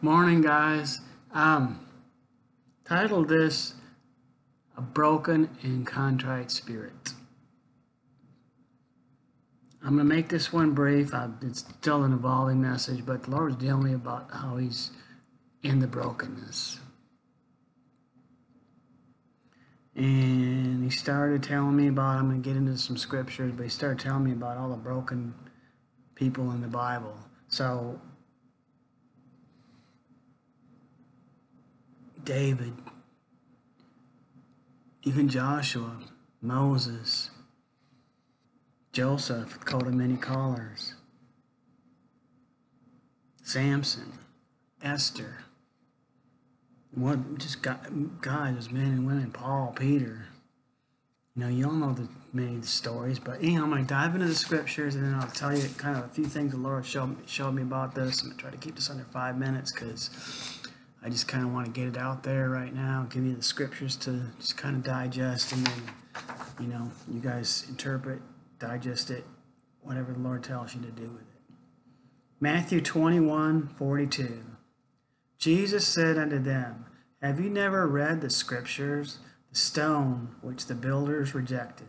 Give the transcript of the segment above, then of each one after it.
Morning, guys. Um, titled this A Broken and Contrite Spirit. I'm going to make this one brief. I, it's still an evolving message, but the Lord's telling me about how He's in the brokenness. And He started telling me about, I'm going to get into some scriptures, but He started telling me about all the broken people in the Bible. So David, even Joshua, Moses, Joseph, coat of many collars, Samson, Esther, what just got guys, men and women, Paul, Peter. You know, you all know the many stories, but know, I'm gonna dive into the scriptures and then I'll tell you kind of a few things the Lord showed showed me about this. I'm gonna try to keep this under five minutes because I just kind of want to get it out there right now, give you the scriptures to just kind of digest, and then, you know, you guys interpret, digest it, whatever the Lord tells you to do with it. Matthew 21 42. Jesus said unto them, Have you never read the scriptures? The stone which the builders rejected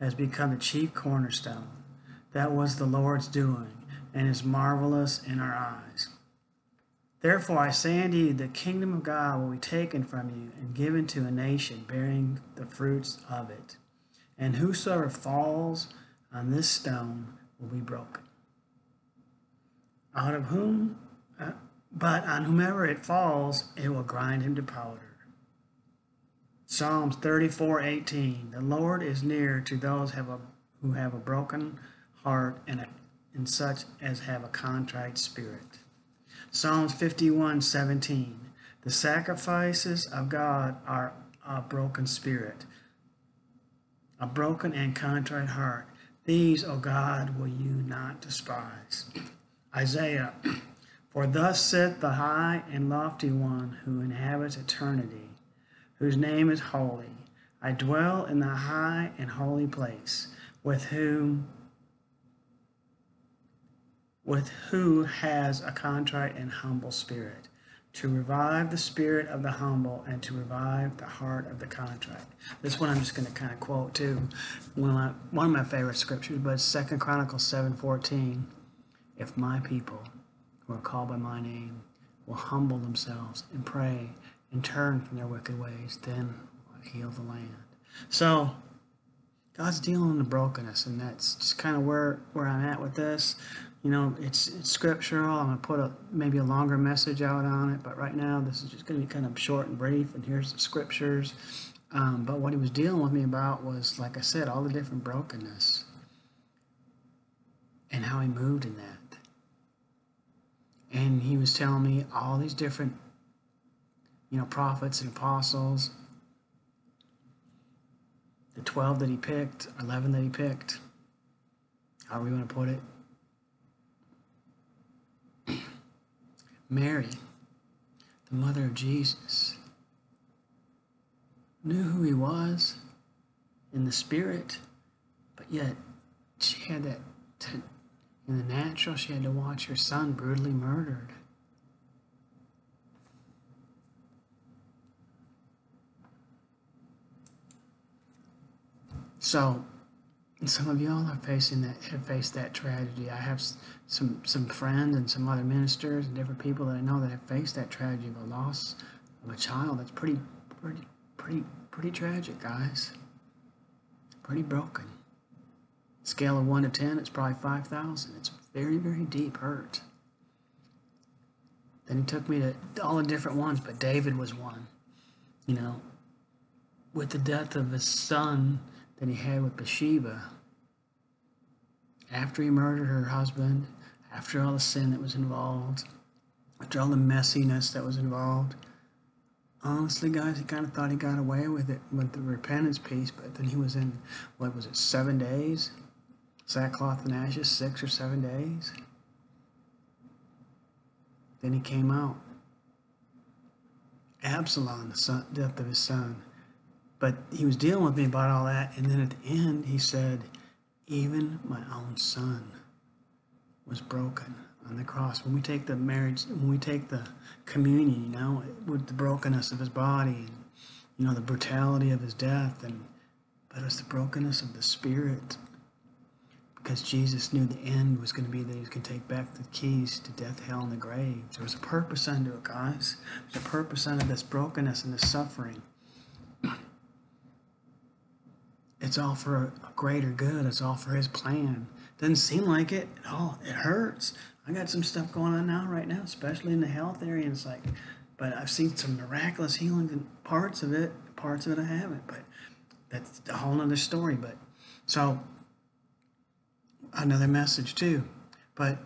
has become the chief cornerstone. That was the Lord's doing, and is marvelous in our eyes. Therefore I say unto you, the kingdom of God will be taken from you and given to a nation bearing the fruits of it. And whosoever falls on this stone will be broken. Out of whom, uh, but on whomever it falls, it will grind him to powder. Psalms 34:18 The Lord is near to those have a, who have a broken heart and, a, and such as have a contrite spirit. Psalms 51 17. The sacrifices of God are a broken spirit, a broken and contrite heart. These, O God, will you not despise. Isaiah, for thus saith the high and lofty one who inhabits eternity, whose name is holy. I dwell in the high and holy place, with whom with who has a contrite and humble spirit, to revive the spirit of the humble and to revive the heart of the contrite. This one I'm just going to kind of quote too. One of my, one of my favorite scriptures, but Second Chronicles 7:14. If my people who are called by my name will humble themselves and pray and turn from their wicked ways, then I'll heal the land. So God's dealing with the brokenness, and that's just kind of where, where I'm at with this you know, it's, it's scriptural. I'm going to put a maybe a longer message out on it, but right now this is just going to be kind of short and brief, and here's the scriptures. Um, but what he was dealing with me about was, like I said, all the different brokenness and how he moved in that. And he was telling me all these different, you know, prophets and apostles, the 12 that he picked, 11 that he picked, however you want to put it, Mary, the mother of Jesus, knew who he was in the spirit, but yet she had that, to, in the natural, she had to watch her son brutally murdered. So, some of y'all are facing that have faced that tragedy. I have some some friends and some other ministers and different people that I know that have faced that tragedy of a loss of a child. That's pretty pretty pretty pretty tragic, guys. Pretty broken. Scale of one to ten, it's probably five thousand. It's very very deep hurt. Then he took me to all the different ones, but David was one. You know, with the death of his son that he had with Bathsheba, after he murdered her husband, after all the sin that was involved, after all the messiness that was involved, honestly, guys, he kind of thought he got away with it with the repentance piece, but then he was in, what was it, seven days? Sackcloth and ashes, six or seven days? Then he came out. Absalom, the son, death of his son. But he was dealing with me about all that, and then at the end, he said, Even my own son was broken. on the cross. When we take the marriage, when we take the communion, you know, with the brokenness of his body, and, you know, the brutality of his death, and but it's the brokenness of the spirit. Because Jesus knew the end was going to be that he was going to take back the keys to death, hell, and the grave. There was a purpose unto it, guys. There's a purpose unto this brokenness and this suffering. It's all for a greater good. It's all for his plan. Doesn't seem like it at all. It hurts. I got some stuff going on now, right now, especially in the health area. And it's like, but I've seen some miraculous healings in parts of it. Parts of it I haven't, but that's a whole other story. But so another message too. But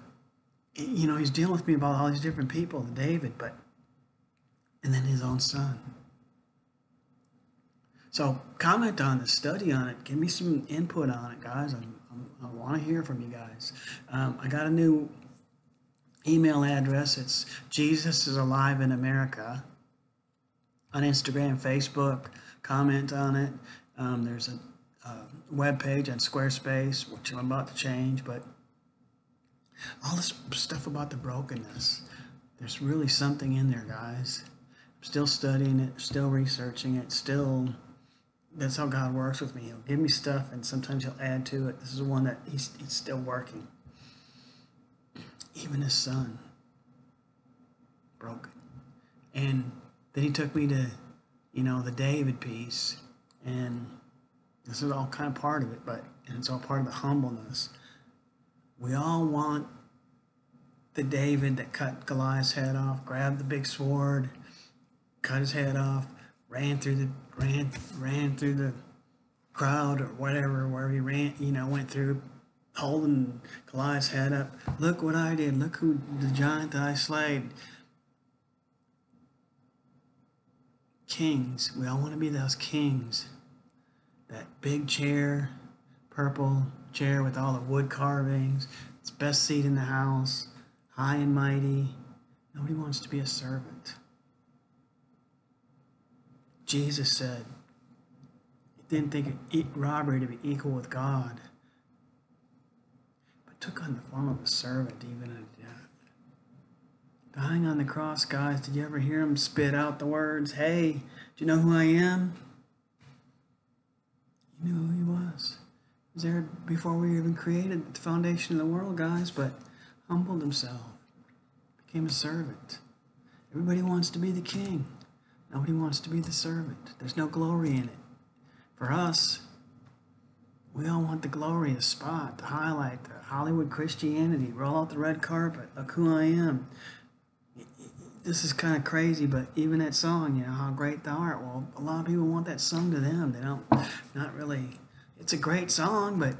you know, he's dealing with me about all these different people, David, but and then his own son. So comment on it, study on it, give me some input on it, guys. I'm, I'm, i want to hear from you guys. Um, I got a new email address. It's Jesus is alive in America on Instagram, Facebook. Comment on it. Um, there's a uh, web page on Squarespace, which I'm about to change, but all this stuff about the brokenness, there's really something in there, guys. I'm still studying it, still researching it, still. That's how God works with me. He'll give me stuff, and sometimes He'll add to it. This is the one that He's, he's still working. Even His Son, broken. And then He took me to, you know, the David piece, and this is all kind of part of it, but and it's all part of the humbleness. We all want the David that cut Goliath's head off, grabbed the big sword, cut his head off, ran through the ran ran through the crowd or whatever, where he ran, you know, went through holding Goliath's head up. Look what I did. Look who the giant that I slayed. Kings. We all want to be those kings that big chair, purple chair with all the wood carvings. It's best seat in the house, high and mighty. Nobody wants to be a servant. Jesus said he didn't think it robbery to be equal with God, but took on the form of a servant even unto death. Dying on the cross, guys, did you ever hear him spit out the words, Hey, do you know who I am? He knew who he was. He was there before we even created the foundation of the world, guys, but humbled himself, became a servant. Everybody wants to be the king. Nobody wants to be the servant. There's no glory in it. For us, we all want the glorious spot, the highlight, the Hollywood Christianity. Roll out the red carpet. Look who I am this is kind of crazy, but even that song, you know, how great thou art. Well, a lot of people want that sung to them. They don't, not really. It's a great song, but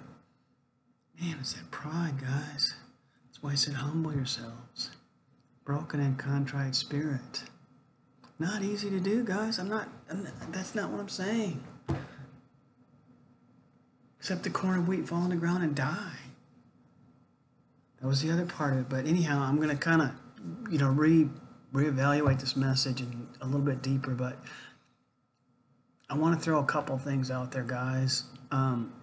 man, it's that pride, guys. That's why I said, humble yourselves. Broken and contrite spirit. Not easy to do, guys. I'm not, I'm not that's not what I'm saying. Except the corn of wheat fall on the ground and die. That was the other part of it. But anyhow, I'm going to kind of, you know, re reevaluate this message and a little bit deeper, but I want to throw a couple things out there, guys. Um,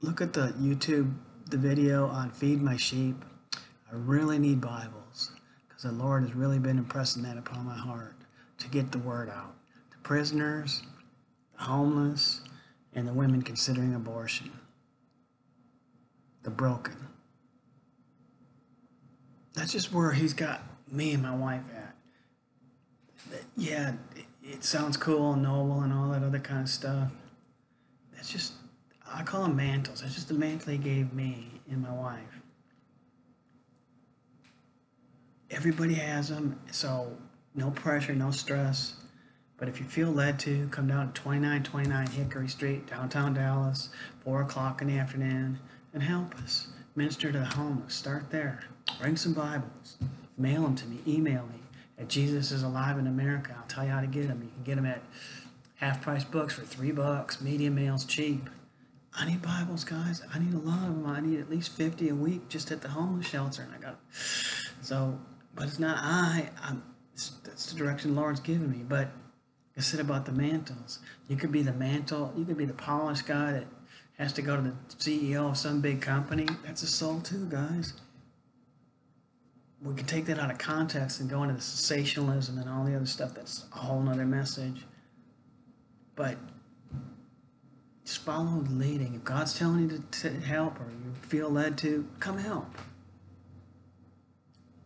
look at the YouTube, the video on Feed My Sheep. I really need Bibles because the Lord has really been impressing that upon my heart to get the word out. The prisoners, the homeless, and the women considering abortion, the broken. That's just where He's got me and my wife at yeah, it, it sounds cool and noble and all that other kind of stuff. That's just, I call them mantles. That's just the mantle he gave me and my wife. Everybody has them, so no pressure, no stress. But if you feel led to, come down to 2929 Hickory Street, downtown Dallas, 4 o'clock in the afternoon, and help us. Minister to the homeless. Start there. Bring some Bibles. Mail them to me. Email me at Jesus is Alive in America. I'll tell you how to get them. You can get them at half price books for three bucks, medium mails cheap. I need Bibles, guys. I need a lot of them. I need at least 50 a week just at the homeless shelter. And I got so, but it's not I. I'm, that's the direction Lord's given me. But I said about the mantles. You could be the mantle. You could be the polished guy that has to go to the CEO of some big company. That's a soul too, guys. we can take that out of context and go into the sensationalism and all the other stuff that's a whole nother message. But just follow the leading. If God's telling you to, to help or you feel led to, come help.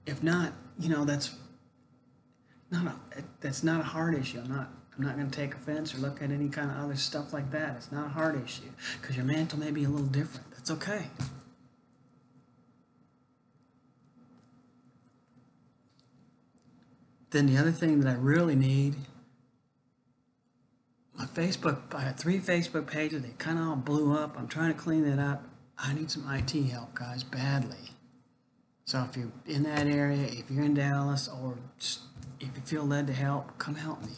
If not, you know, that's not a that's not a hard issue. I'm not I'm not going to take offense or look at any kind of other stuff like that. It's not a hard issue because your mantle may be a little different. That's okay. Then the other thing that I really need, my Facebook, I had three Facebook pages. They kind of all blew up. I'm trying to clean that up. I need some IT help, guys, badly. So if you're in that area, if you're in Dallas, or if you feel led to help, come help me.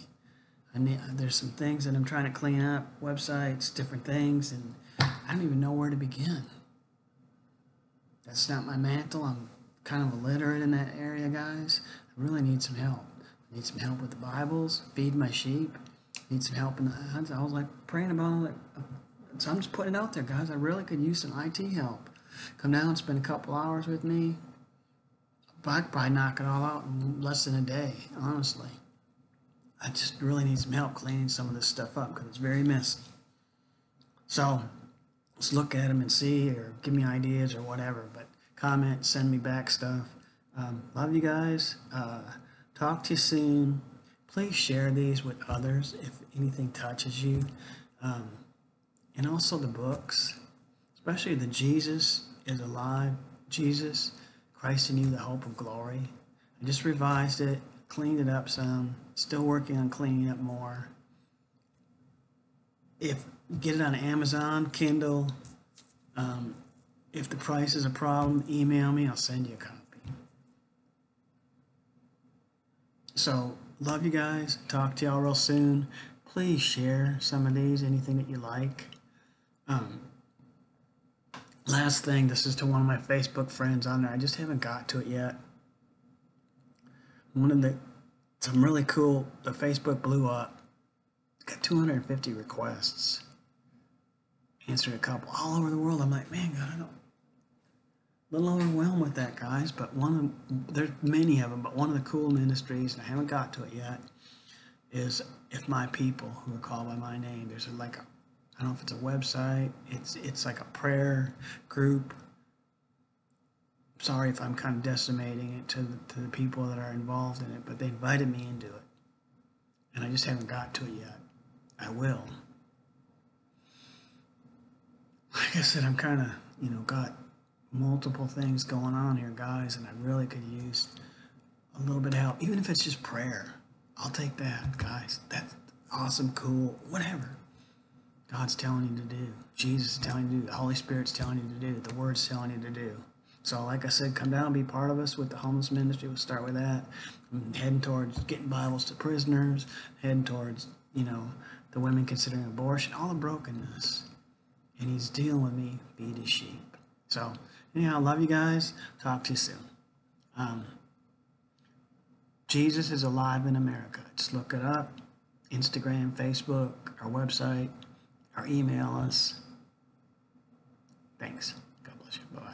I need, there's some things that I'm trying to clean up, websites, different things, and I don't even know where to begin. That's not my mantle. I'm kind of illiterate in that area, guys. I really need some help. I need some help with the Bibles, feed my sheep. I need some help in the. I was like praying about it. So I'm just putting it out there, guys. I really could use some IT help. Come down, spend a couple hours with me. I could probably knock it all out in less than a day, honestly. I just really need some help cleaning some of this stuff up because it's very messy. So let's look at them and see, or give me ideas or whatever. But comment, send me back stuff. Um, love you guys. Uh, talk to you soon. Please share these with others if anything touches you. Um, and also the books, especially the Jesus is Alive, Jesus, Christ in You, the Hope of Glory. I just revised it, cleaned it up some, still working on cleaning up more. If get it on Amazon, Kindle, um, if the price is a problem, email me, I'll send you a copy. So, love you guys. Talk to y'all real soon. Please share some of these, anything that you like. Um, last thing, this is to one of my Facebook friends on there. I just haven't got to it yet. One of the, some really cool, the Facebook blew up. Got 250 requests. Answered a couple all over the world. I'm like, man, God, I don't a little overwhelmed with that, guys. But one of there's many of them, but one of the cool ministries, and I haven't got to it yet, is if my people who are called by my name. There's like a, I don't know if it's a website. It's it's like a prayer group. Sorry if I'm kind of decimating it to the, to the people that are involved in it, but they invited me into it, and I just haven't got to it yet. I will. Like I said, I'm kind of you know got multiple things going on here, guys, and I really could use a little bit of help, even if it's just prayer. I'll take that, guys. That's awesome, cool, whatever. God's telling you to do. Jesus is telling you to do. The Holy Spirit's telling you to do. The Word's telling you to do. So, like I said, come down and be part of us with the homeless ministry. We'll start with that. I'm heading towards getting Bibles to prisoners, heading towards, you know, the women considering abortion, all the brokenness. And He's dealing with me, feed His sheep. So, anyhow, love you guys. Talk to you soon. Um, Jesus is alive in America. Just look it up. Instagram, Facebook, our website, or email us. Thanks. God bless you. Bye.